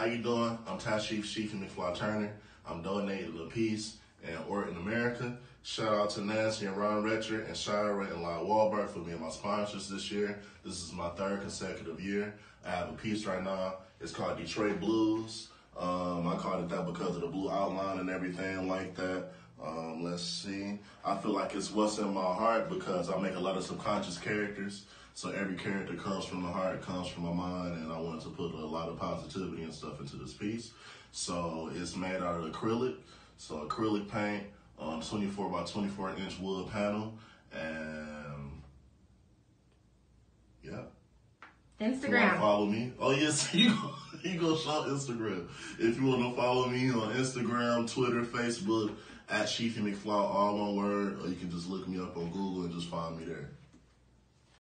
How you doing? I'm Ty Chief Chief McFly Turner. I'm donating to peace and Orton America. Shout out to Nancy and Ron Rechter and Shira and Lyle Wolberg for being my sponsors this year. This is my third consecutive year. I have a piece right now. It's called Detroit Blues. Um, I called it that because of the blue outline and everything like that. Um, let's see. I feel like it's what's in my heart because I make a lot of subconscious characters. So every character comes from the heart, comes from my mind, and I wanted to put a lot of positivity and stuff into this piece. So it's made out of acrylic. So acrylic paint, um, 24 by 24 inch wood panel, and yeah. Instagram. follow me, oh yes, you go, you go show Instagram. If you want to follow me on Instagram, Twitter, Facebook, at Sheefy McFly, all one word, or you can just look me up on Google and just find me there.